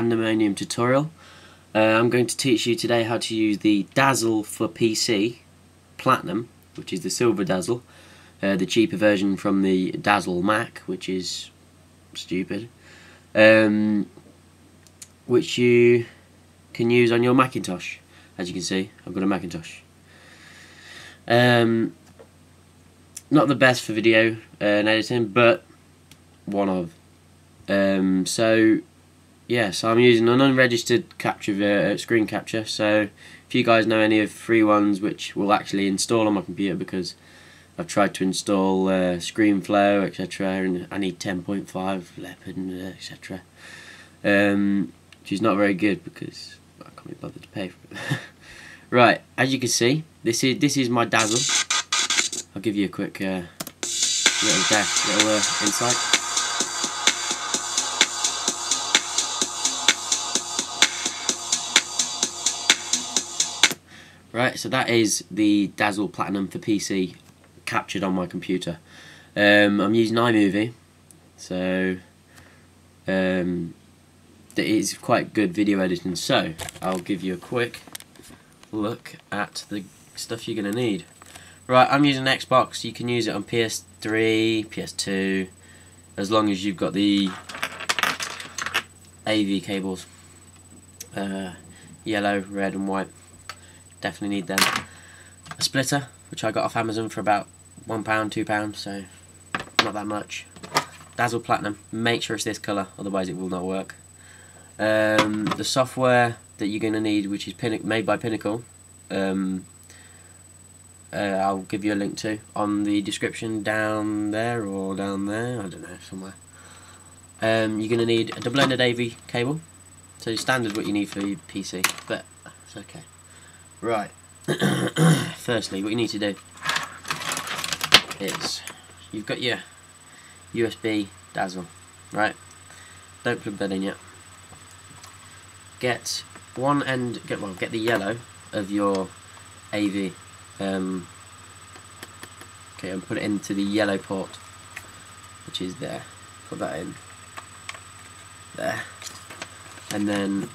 Pandemonium tutorial. Uh, I'm going to teach you today how to use the Dazzle for PC Platinum, which is the Silver Dazzle, uh, the cheaper version from the Dazzle Mac, which is stupid, um, which you can use on your Macintosh. As you can see, I've got a Macintosh. Um, not the best for video uh, and editing, but one of. Um, so, yeah, so I'm using an unregistered capture uh, screen capture. So, if you guys know any of free ones which will actually install on my computer, because I've tried to install uh, ScreenFlow, etc., and I need 10.5 Leopard, etc., um, which is not very good because I can't be bothered to pay for it. right, as you can see, this is this is my Dazzle. I'll give you a quick uh, little, little uh, insight. Right, so that is the Dazzle Platinum for PC captured on my computer. Um, I'm using iMovie, so um, it is quite good video editing. So I'll give you a quick look at the stuff you're going to need. Right, I'm using Xbox. You can use it on PS3, PS2, as long as you've got the AV cables. Uh, yellow, red and white. Definitely need them. A splitter, which I got off Amazon for about £1, £2, so not that much. Dazzle Platinum, make sure it's this colour, otherwise it will not work. Um, the software that you're going to need, which is made by Pinnacle, um, uh, I'll give you a link to on the description down there or down there, I don't know, somewhere. Um, you're going to need a double-ended AV cable, so standard what you need for your PC, but it's okay. Right, firstly what you need to do is you've got your USB dazzle, right? Don't plug that in yet. Get one end, get well, get the yellow of your AV um, okay, and put it into the yellow port, which is there. Put that in there, and then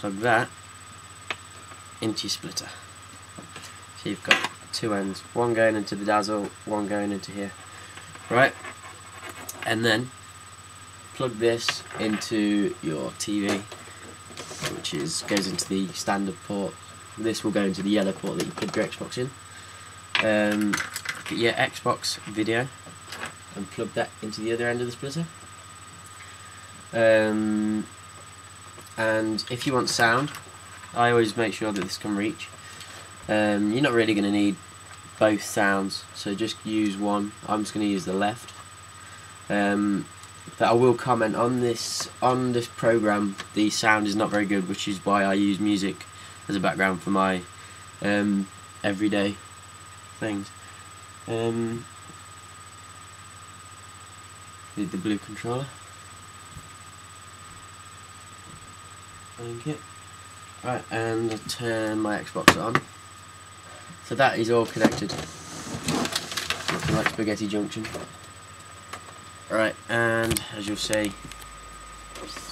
plug that into your splitter. So you've got two ends, one going into the dazzle, one going into here, right? And then plug this into your TV which is goes into the standard port. This will go into the yellow port that you plug your Xbox in. Um, get your Xbox video and plug that into the other end of the splitter. Um, and if you want sound, I always make sure that this can reach. Um, you're not really going to need both sounds, so just use one. I'm just going to use the left. Um, that I will comment on this on this program the sound is not very good which is why I use music as a background for my um, everyday things um, need the blue controller thank you. Right and turn my Xbox on. So that is all connected. Looking like spaghetti junction. Right, and as you'll see,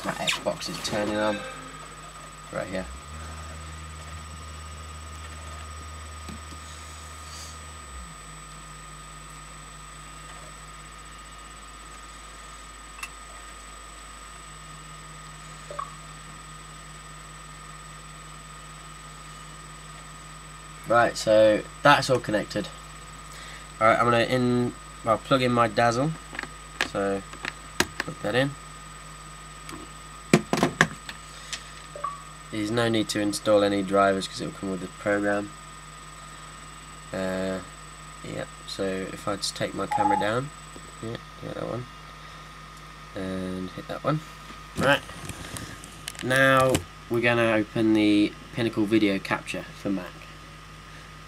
my Xbox is turning on. Right here. Right, so that's all connected. Alright, I'm gonna in well plug in my Dazzle. So put that in. There's no need to install any drivers because it will come with the program. Uh, yeah so if I just take my camera down yeah, yeah that one. And hit that one. Right. Now we're going to open the Pinnacle Video Capture for Mac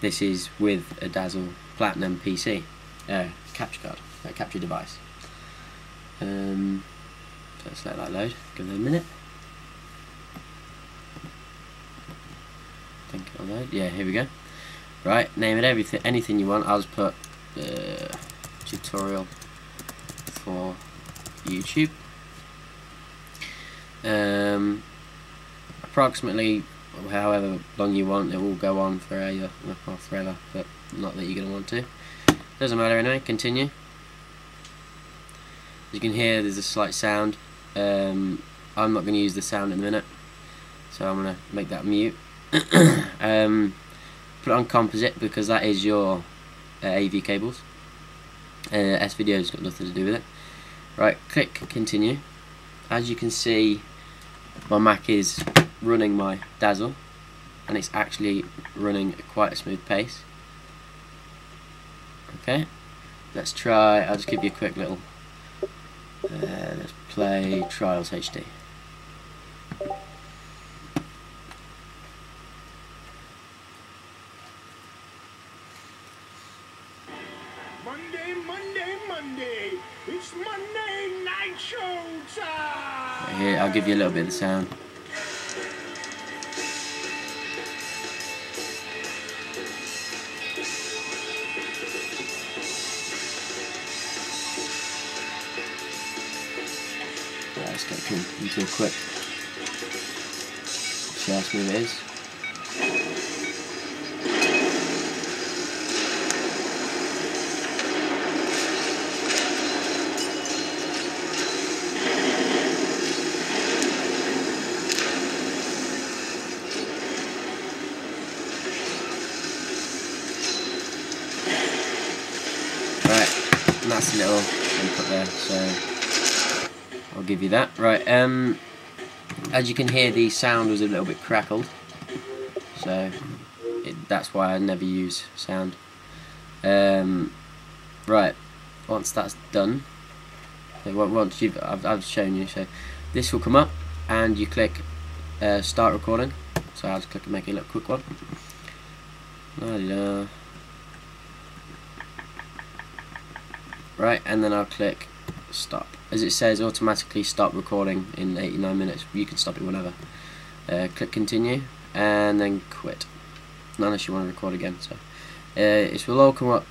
this is with a Dazzle Platinum PC uh, capture card, a capture device um, let's let that load. Give it a minute. Think it'll load. Yeah, here we go. Right, name it everything, anything you want. I'll just put uh, tutorial for YouTube. Um, approximately however long you want, it will go on forever, forever, but not that you're going to want to. Doesn't matter anyway, continue. As you can hear, there's a slight sound. Um, I'm not going to use the sound in a minute, so I'm going to make that mute. um, put on composite because that is your uh, AV cables. Uh, S-Video's got nothing to do with it. Right, click continue. As you can see, my Mac is running my Dazzle, and it's actually running at quite a smooth pace. Okay, let's try, I'll just give you a quick little, uh, let's play Trials HD. Monday, Monday, Monday. It's Monday night show time. Here, I'll give you a little bit of the sound. Let's into a quick see how smooth it is. Right, a little input there, so I'll give you that. Right, um, as you can hear, the sound was a little bit crackled, so it, that's why I never use sound. Um, right, once that's done, once you've I've, I've shown you, so this will come up, and you click uh, start recording. So I'll just click and make it a little quick one. La-di-da. right and then I'll click stop as it says automatically stop recording in 89 minutes. You can stop it whenever. Uh, click continue and then quit. Not unless you want to record again so. Uh, it will all come up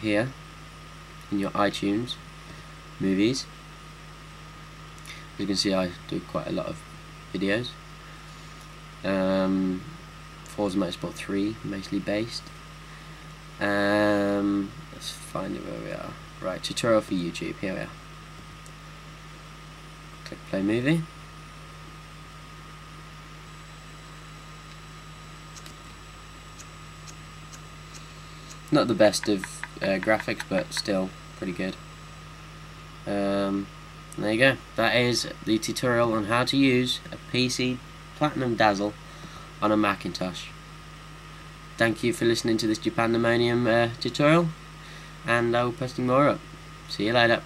here in your iTunes movies. As you can see I do quite a lot of videos. Um, Forza Motorsport 3 mostly based. Um, let's find it where we are. Right, tutorial for YouTube, here we are. Click play movie. Not the best of uh, graphics, but still pretty good. Um, there you go. That is the tutorial on how to use a PC Platinum Dazzle on a Macintosh. Thank you for listening to this Japandamonium uh, tutorial and I'll be posting more up. See you later.